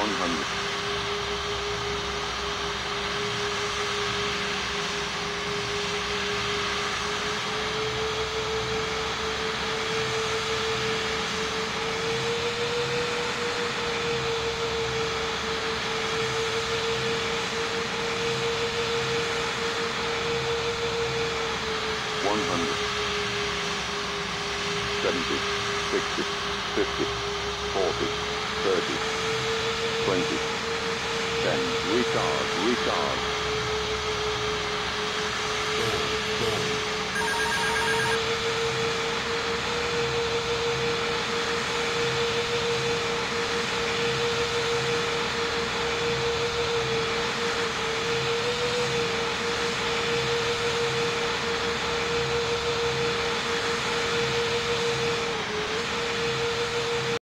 100. One hundred, seventy, sixty, fifty, forty, thirty, twenty, ten. Retard, retard.